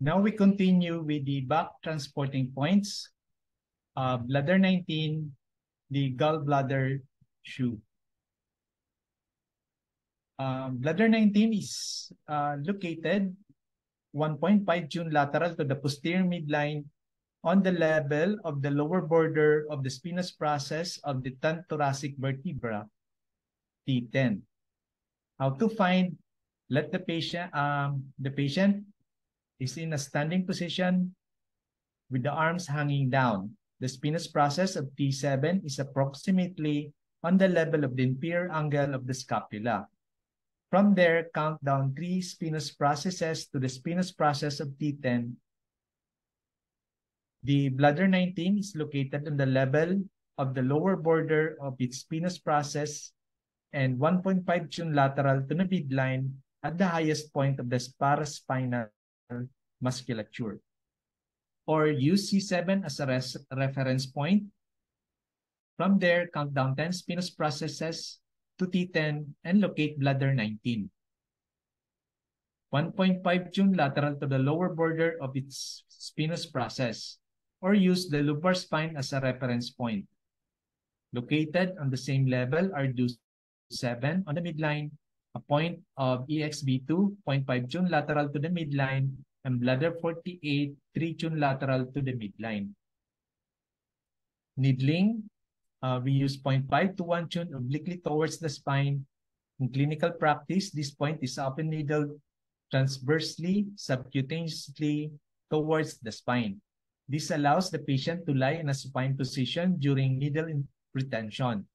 Now we continue with the back transporting points. Uh, bladder 19, the gallbladder shu. Um, bladder 19 is uh, located 1.5 cun lateral to the posterior midline on the level of the lower border of the spinous process of the 10th thoracic vertebra, T10. How to find? Let the patient, um, the patient is in a standing position with the arms hanging down. The spinous process of T7 is approximately on the level of the inferior angle of the scapula. From there, count down three spinous processes to the spinous process of T10 the bladder 19 is located on the level of the lower border of its spinous process and 1.5 June lateral to the midline at the highest point of the paraspinal musculature. Or use C7 as a reference point. From there, count down 10 spinous processes to T10 and locate bladder 19. 1.5 June lateral to the lower border of its spinous process or use the lumbar spine as a reference point. Located on the same level are due 7 on the midline, a point of EXB2, 0.5 cun lateral to the midline, and bladder 48, 3 cun lateral to the midline. Needling, uh, we use 0.5 to 1 cun obliquely towards the spine. In clinical practice, this point is often needled transversely, subcutaneously towards the spine. This allows the patient to lie in a supine position during needle retention.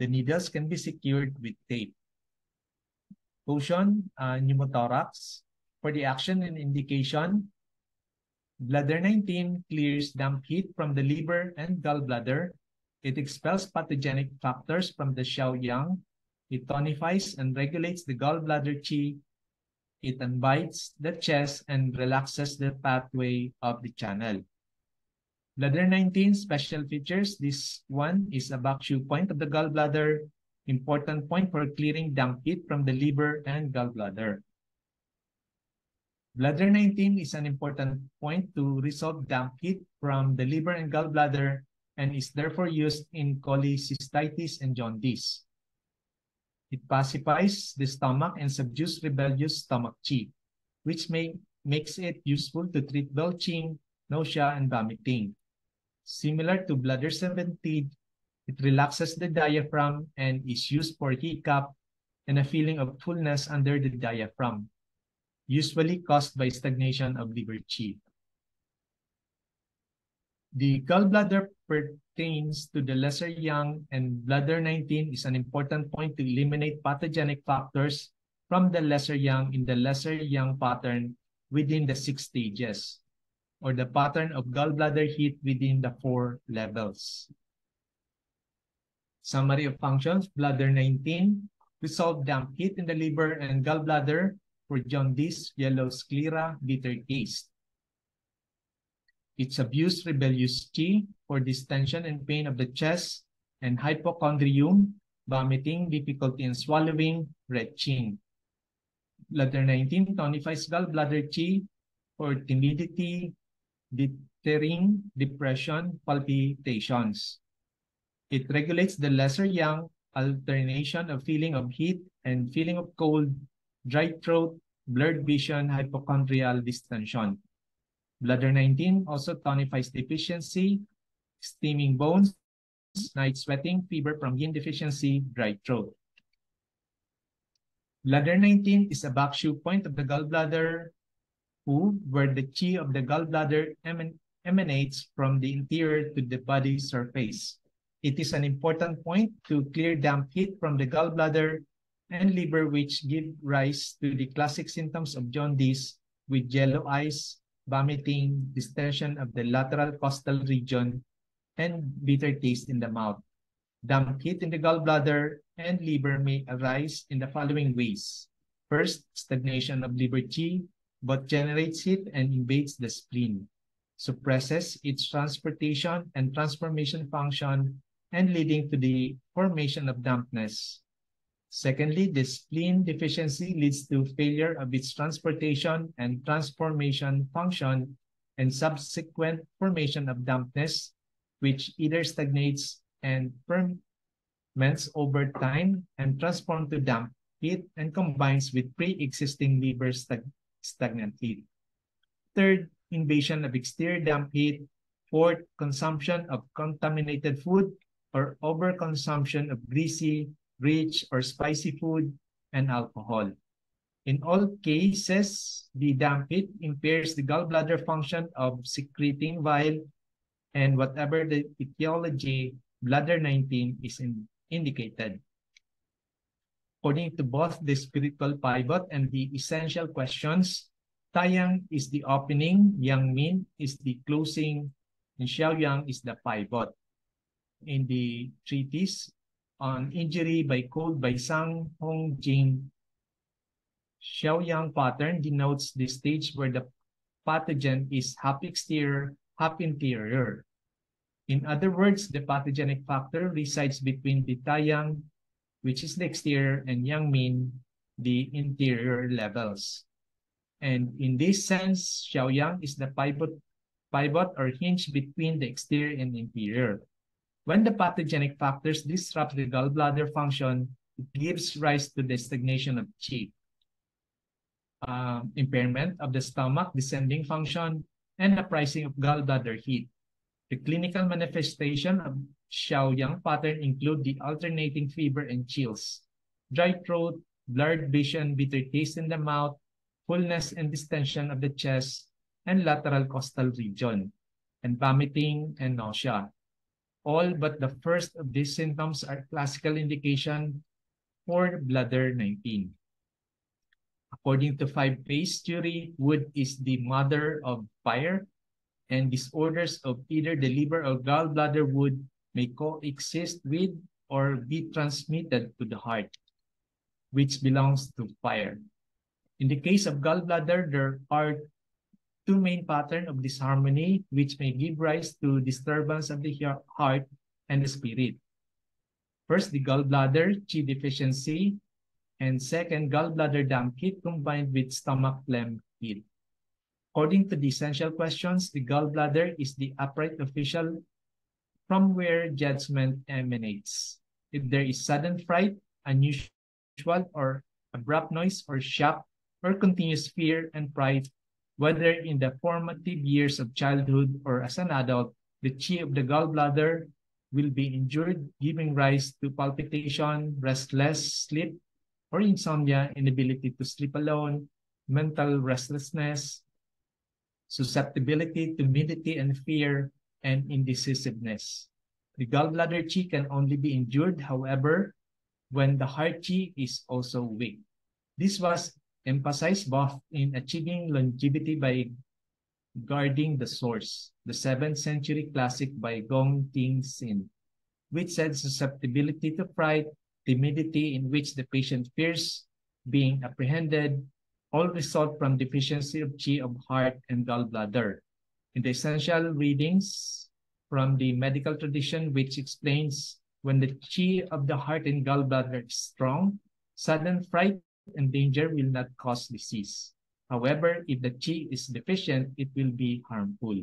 The needles can be secured with tape. Caution, uh, pneumothorax. For the action and indication, bladder 19 clears damp heat from the liver and gallbladder. It expels pathogenic factors from the Xiaoyang. It tonifies and regulates the gallbladder qi. It invites the chest and relaxes the pathway of the channel. Bladder 19 special features. This one is a back shoe point of the gallbladder, important point for clearing damp heat from the liver and gallbladder. Bladder 19 is an important point to resolve damp heat from the liver and gallbladder and is therefore used in cholecystitis and jaundice. It pacifies the stomach and subdues rebellious stomach chi, which may, makes it useful to treat belching, nausea, and vomiting. Similar to bladder 17, it relaxes the diaphragm and is used for hiccup and a feeling of fullness under the diaphragm, usually caused by stagnation of liver qi. The gallbladder pertains to the lesser yang and bladder 19 is an important point to eliminate pathogenic factors from the lesser yang in the lesser yang pattern within the six stages or the pattern of gallbladder heat within the four levels. Summary of functions, bladder 19, resolve damp heat in the liver and gallbladder for jaundice, yellow sclera, bitter taste. It's abuse rebellious qi for distension and pain of the chest and hypochondrium, vomiting, difficulty in swallowing, retching. Bladder 19 tonifies gallbladder qi for timidity, deterring depression palpitations. It regulates the lesser yang alternation of feeling of heat and feeling of cold, dry throat, blurred vision, hypochondrial distension. Bladder 19 also tonifies deficiency, steaming bones, night sweating, fever from yin deficiency, dry throat. Bladder 19 is a back shu point of the gallbladder who, where the chi of the gallbladder eman emanates from the interior to the body surface. It is an important point to clear damp heat from the gallbladder and liver which give rise to the classic symptoms of jaundice with yellow eyes, vomiting, distension of the lateral costal region, and bitter taste in the mouth. Damp heat in the gallbladder and liver may arise in the following ways. First, stagnation of liver qi, but generates heat and invades the spleen, suppresses its transportation and transformation function, and leading to the formation of dampness. Secondly, the spleen deficiency leads to failure of its transportation and transformation function and subsequent formation of dampness, which either stagnates and ferments over time and transforms to damp heat and combines with pre-existing liver stag stagnant heat. Third, invasion of exterior damp heat. Fourth, consumption of contaminated food or overconsumption of greasy, rich, or spicy food and alcohol. In all cases, the damp heat impairs the gallbladder function of secreting bile and whatever the etiology, bladder 19 is in, indicated. According to both the spiritual pivot and the essential questions, Taiyang is the opening, Yangming is the closing, and Shaoyang is the pivot. In the treatise on injury by cold by Sang Hong Jing, Xiaoyang pattern denotes the stage where the pathogen is half exterior, half interior. In other words, the pathogenic factor resides between the Taiyang, which is the exterior, and Yang Min, the interior levels. And in this sense, Xiaoyang is the pivot, pivot or hinge between the exterior and interior. When the pathogenic factors disrupt the gallbladder function, it gives rise to the stagnation of qi, uh, impairment of the stomach descending function, and the uprising of gallbladder heat. The clinical manifestation of Shaoyang pattern include the alternating fever and chills, dry throat, blurred vision, bitter taste in the mouth, fullness and distension of the chest and lateral costal region, and vomiting and nausea. All but the first of these symptoms are classical indication for bladder 19. According to five-phase theory, wood is the mother of fire, and disorders of either the liver or gallbladder wood may coexist with or be transmitted to the heart, which belongs to fire. In the case of gallbladder, there are two main patterns of disharmony which may give rise to disturbance of the heart and the spirit. First, the gallbladder qi deficiency, and second, gallbladder damp heat combined with stomach phlegm heat. According to the essential questions, the gallbladder is the upright official from where judgment emanates. If there is sudden fright, unusual or abrupt noise or shock, or continuous fear and pride, whether in the formative years of childhood or as an adult, the chi of the gallbladder will be injured, giving rise to palpitation, restless sleep, or insomnia, inability to sleep alone, mental restlessness, susceptibility to timidity and fear, and indecisiveness. The gallbladder chi can only be injured, however, when the heart chi is also weak. This was emphasized both in achieving longevity by guarding the source, the 7th century classic by Gong Tingxian, which said susceptibility to fright, timidity in which the patient fears being apprehended, all result from deficiency of qi of heart and gallbladder. In the essential readings from the medical tradition, which explains when the qi of the heart and gallbladder is strong, sudden fright and danger will not cause disease. However, if the qi is deficient, it will be harmful.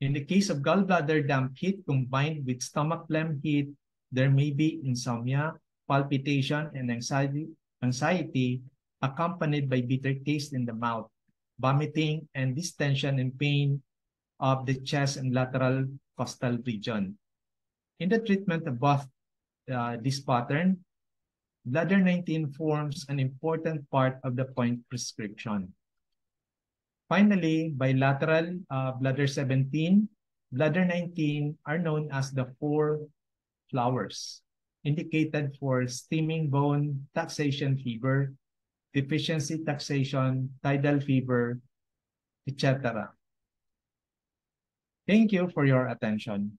In the case of gallbladder damp heat combined with stomach phlegm heat, there may be insomnia, palpitation, and anxiety, anxiety accompanied by bitter taste in the mouth, vomiting, and distension and pain of the chest and lateral costal region. In the treatment of both uh, this pattern, bladder 19 forms an important part of the point prescription. Finally, bilateral uh, bladder 17, bladder 19 are known as the four flowers, indicated for steaming bone, taxation fever, deficiency taxation, tidal fever, etc. Thank you for your attention.